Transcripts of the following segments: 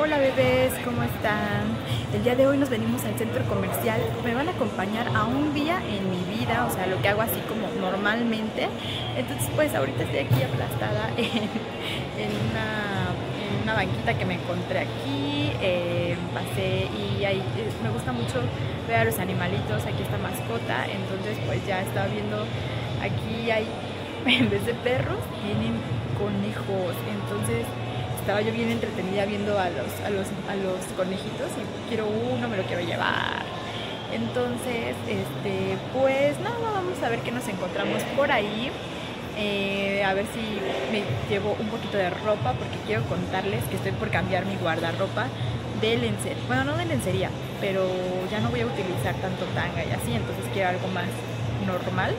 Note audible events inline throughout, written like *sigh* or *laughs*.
Hola bebés, ¿cómo están? El día de hoy nos venimos al centro comercial. Me van a acompañar a un día en mi vida, o sea, lo que hago así como normalmente. Entonces, pues ahorita estoy aquí aplastada *laughs* en, una, banquita que me encontré aquí. Eh, pasé y ahí eh, me gusta mucho ver a los animalitos. Aquí está mascota, entonces pues ya estaba viendo aquí hay *laughs* en vez de perros tienen conejos. Entonces estaba yo bien entretenida viendo a los, a los, a los conejitos y quiero uno, me lo quiero llevar. Entonces, este, pues nada, vamos a ver qué nos encontramos por ahí. Eh, a ver si me llevo un poquito de ropa porque quiero contarles que estoy por cambiar mi guardarropa de lencería. Bueno, no de lencería, pero ya no voy a utilizar tanto tanga y así, entonces quiero algo más normal.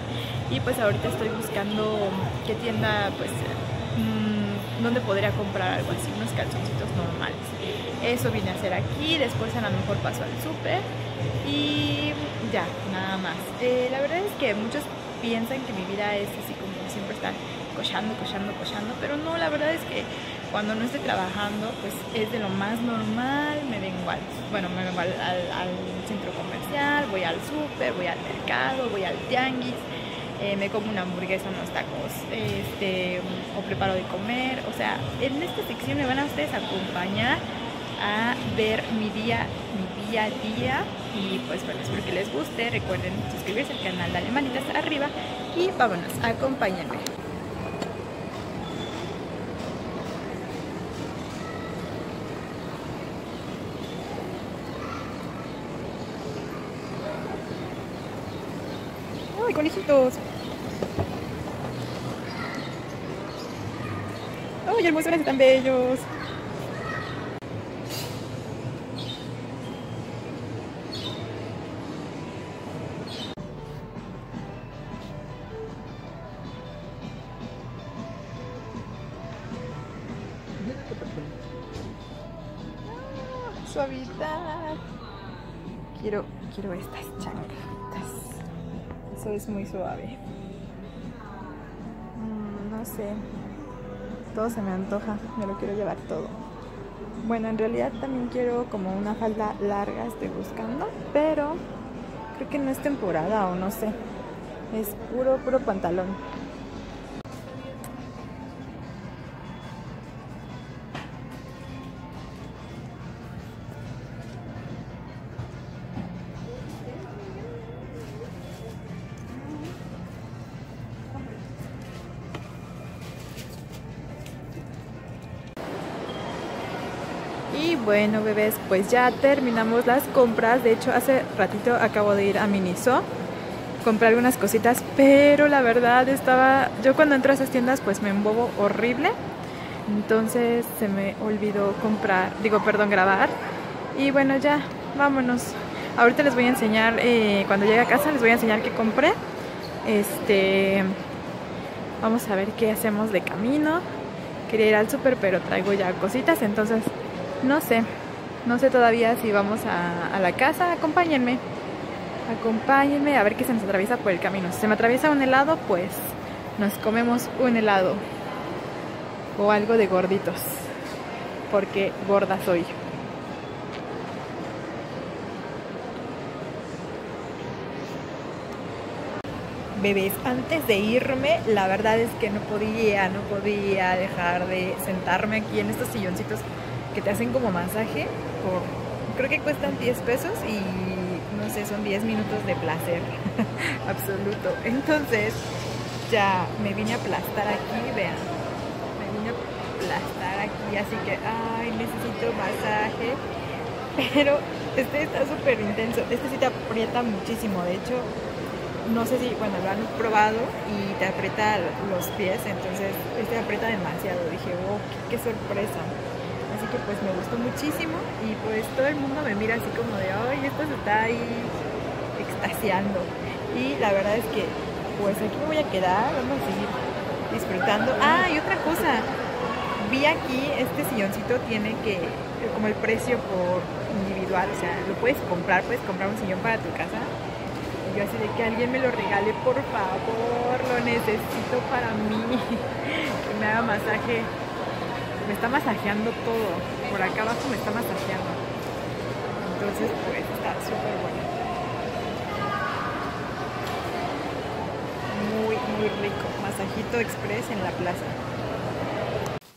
Y pues ahorita estoy buscando qué tienda pues donde podría comprar algo así, unos calzoncitos normales. Eso vine a hacer aquí, después a lo mejor paso al súper y ya, nada más. Eh, la verdad es que muchos piensan que mi vida es así como siempre estar cochando, cochando, cochando, pero no, la verdad es que cuando no estoy trabajando, pues es de lo más normal, me vengo al, bueno, me vengo al, al centro comercial, voy al súper, voy al mercado, voy al tianguis, eh, me como una hamburguesa, unos tacos, este, o preparo de comer. O sea, en esta sección me van a ustedes acompañar a ver mi día, mi día a día. Y pues bueno, espero que les guste. Recuerden suscribirse al canal, darle manitas arriba y vámonos, acompáñenme. ¡Ay, conejitos! ¡Ay, hermosuras están bellos! ¡Ah, suavidad. Quiero, quiero estas chanclas. Eso es muy suave. Mm, no sé se me antoja, me lo quiero llevar todo. Bueno, en realidad también quiero como una falda larga, estoy buscando, pero creo que no es temporada o no sé. Es puro, puro pantalón. Y bueno, bebés, pues ya terminamos las compras. De hecho, hace ratito acabo de ir a Miniso, comprar algunas cositas, pero la verdad estaba. Yo cuando entro a esas tiendas, pues me embobo horrible. Entonces se me olvidó comprar, digo, perdón, grabar. Y bueno, ya, vámonos. Ahorita les voy a enseñar, eh, cuando llegue a casa, les voy a enseñar qué compré. Este. Vamos a ver qué hacemos de camino. Quería ir al súper, pero traigo ya cositas, entonces no sé, no sé todavía si vamos a, la casa. Acompáñenme, acompáñenme a ver qué se nos atraviesa por el camino. Si se me atraviesa un helado, pues nos comemos un helado o algo de gorditos, porque gorda soy. Bebés, antes de irme, la verdad es que no podía, no podía dejar de sentarme aquí en estos silloncitos que te hacen como masaje por creo que cuestan 10 pesos y no sé, son 10 minutos de placer *laughs* absoluto. Entonces ya me vine a aplastar aquí, vean. Me vine a aplastar aquí, así que ay, necesito masaje. Pero este está súper intenso. Este sí te aprieta muchísimo. De hecho, no sé si, bueno, lo han probado y te aprieta los pies, entonces este aprieta demasiado. Dije, oh, qué, sorpresa que pues me gustó muchísimo y pues todo el mundo me mira así como de, ay, esto se está ahí extasiando. Y la verdad es que pues aquí me voy a quedar, vamos a seguir disfrutando. Ah, y otra cosa, vi aquí, este silloncito tiene que, como el precio por individual, o sea, lo puedes comprar, puedes comprar un sillón para tu casa. Y yo así de que alguien me lo regale, por favor, lo necesito para mí, *laughs* que me haga masaje me está masajeando todo. Por acá abajo me está masajeando. Entonces, pues está súper bueno. Muy, muy rico. Masajito express en la plaza.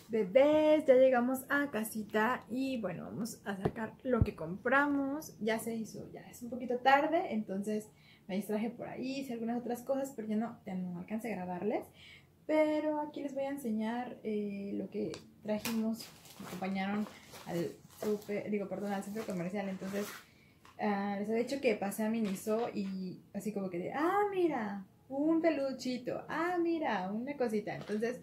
Bebés, ya llegamos a casita y bueno, vamos a sacar lo que compramos. Ya se hizo, ya es un poquito tarde, entonces me distraje por ahí, hice algunas otras cosas, pero ya no, ya no alcancé a grabarles. Pero aquí les voy a enseñar eh, lo que trajimos, me acompañaron al super, digo, perdón, al centro comercial, entonces uh, les había dicho que pasé a Miniso y así como que de, ah, mira, un peluchito, ah, mira, una cosita, entonces,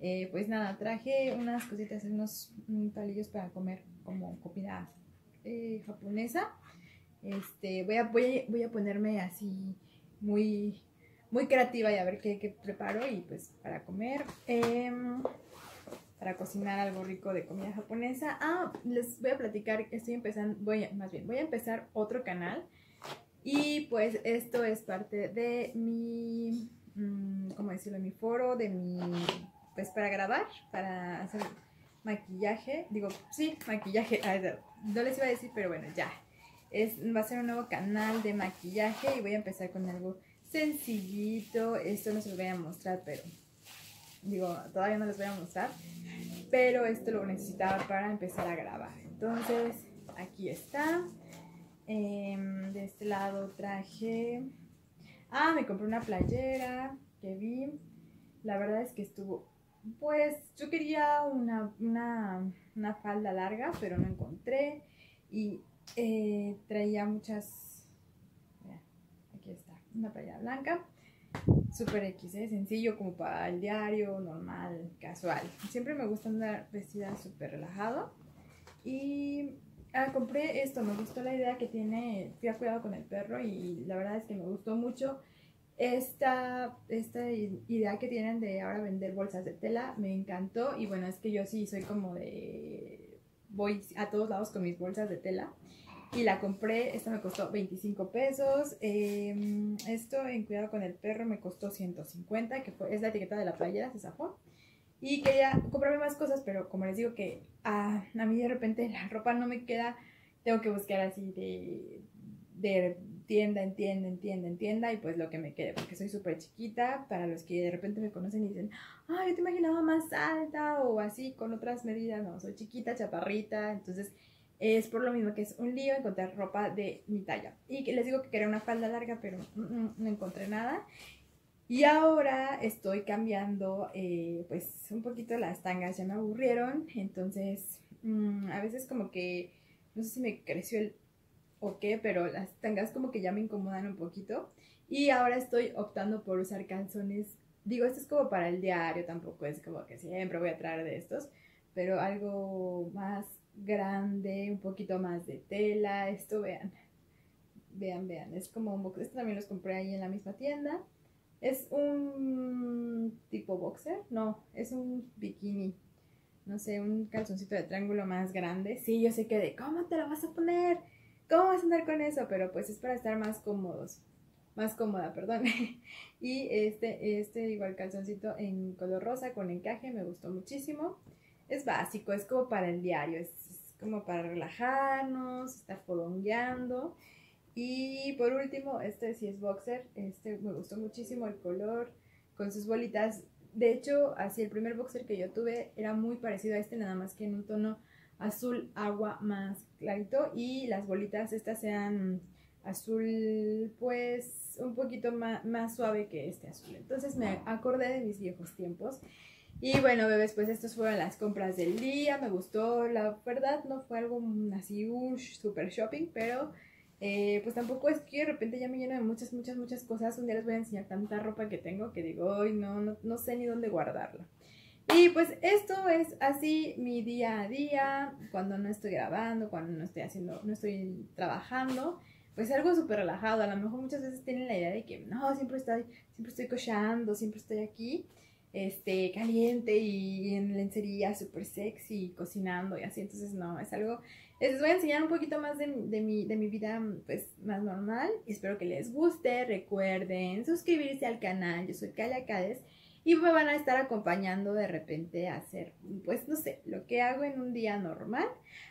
eh, pues nada, traje unas cositas, unos palillos para comer como comida eh, japonesa, este, voy, voy a ponerme así muy muy creativa y a ver qué, preparo y pues para comer. Em, para cocinar algo rico de comida japonesa. Ah, les voy a platicar estoy empezando, voy más bien, voy a empezar otro canal. Y pues esto es parte de mi, mm, ¿cómo decirlo? Mi foro, de mi, pues para grabar, para hacer maquillaje. Digo, sí, maquillaje. No les iba a decir, pero bueno, ya. Es, va a ser un nuevo canal de maquillaje y voy a empezar con algo sencillito. Esto no se lo voy a mostrar, pero digo, todavía no les voy a mostrar. Pero esto lo necesitaba para empezar a grabar. Entonces, aquí está. Em, de este lado traje... Ah, me compré una playera que vi. La verdad es que estuvo... Pues yo quería una, una, falda larga, pero no encontré. Y eh, traía muchas una playa blanca, super X, ¿eh? sencillo como para el diario, normal, casual. Siempre me gusta andar vestida súper relajado. Y ah, compré esto, me gustó la idea que tiene, fui a cuidado con el perro y la verdad es que me gustó mucho esta, esta idea que tienen de ahora vender bolsas de tela, me encantó y bueno, es que yo sí soy como de, voy a todos lados con mis bolsas de tela y la compré, esta me costó 25 pesos, em, esto en Cuidado con el Perro me costó 150, que fue, es la etiqueta de la playera, se zafó. Y quería comprarme más cosas, pero como les digo que a, a mí de repente la ropa no me queda, tengo que buscar así de, de tienda en tienda, en tienda, en tienda, y pues lo que me quede, porque soy súper chiquita, para los que de repente me conocen y dicen, ay, yo te imaginaba más alta o así, con otras medidas, no, soy chiquita, chaparrita, entonces es por lo mismo que es un lío encontrar ropa de mi talla. Y les digo que quería una falda larga, pero no, encontré nada. Y ahora estoy cambiando, eh, pues un poquito las tangas, ya me aburrieron. Entonces, mm, a veces como que, no sé si me creció el o qué, pero las tangas como que ya me incomodan un poquito. Y ahora estoy optando por usar calzones. Digo, esto es como para el diario, tampoco es como que siempre voy a traer de estos, pero algo más grande, un poquito más de tela. Esto vean, vean, vean. Es como un boxer. Esto también los compré ahí en la misma tienda. Es un tipo boxer. No, es un bikini. No sé, un calzoncito de triángulo más grande. Sí, yo sé que de cómo te lo vas a poner. ¿Cómo vas a andar con eso? Pero pues es para estar más cómodos. Más cómoda, perdón. *laughs* y este, este igual calzoncito en color rosa con encaje me gustó muchísimo es básico, es como para el diario, es, como para relajarnos, estar fodongueando. Y por último, este sí es boxer, este me gustó muchísimo el color con sus bolitas. De hecho, así el primer boxer que yo tuve era muy parecido a este, nada más que en un tono azul agua más clarito y las bolitas estas sean azul pues un poquito más, más suave que este azul. Entonces me acordé de mis viejos tiempos y bueno, bebés, pues estas fueron las compras del día. Me gustó, la verdad, no fue algo así, un super shopping, pero eh, pues tampoco es que de repente ya me lleno de muchas, muchas, muchas cosas. Un día les voy a enseñar tanta ropa que tengo que digo, hoy no, no, no sé ni dónde guardarla. Y pues esto es así mi día a día, cuando no estoy grabando, cuando no estoy haciendo, no estoy trabajando, pues algo súper relajado. A lo mejor muchas veces tienen la idea de que no, siempre estoy, siempre estoy cochando, siempre estoy aquí este, caliente y en lencería súper sexy, cocinando y así. Entonces, no, es algo... Les voy a enseñar un poquito más de, mi, de mi vida pues, más normal. Espero que les guste. Recuerden suscribirse al canal. Yo soy Calia Cades. y me van a estar acompañando de repente a hacer, pues no sé, lo que hago en un día normal.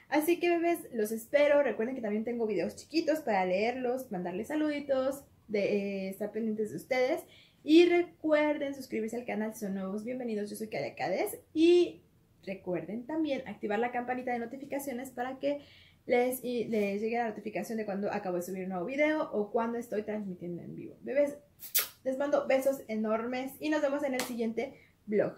Así que bebés, los espero. Recuerden que también tengo videos chiquitos para leerlos, mandarles saluditos, de eh, estar pendientes de ustedes. Y recuerden suscribirse al canal si son nuevos. Bienvenidos, yo soy Kadia Cades. Y recuerden también activar la campanita de notificaciones para que les, les llegue la notificación de cuando acabo de subir un nuevo video o cuando estoy transmitiendo en vivo. Bebés, les mando besos enormes y nos vemos en el siguiente vlog.